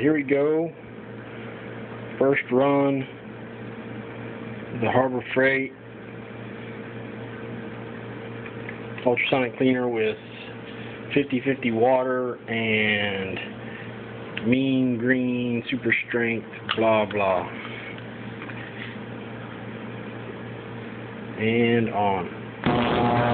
here we go. First run. The Harbor Freight ultrasonic cleaner with 50-50 water and mean green super strength blah blah and on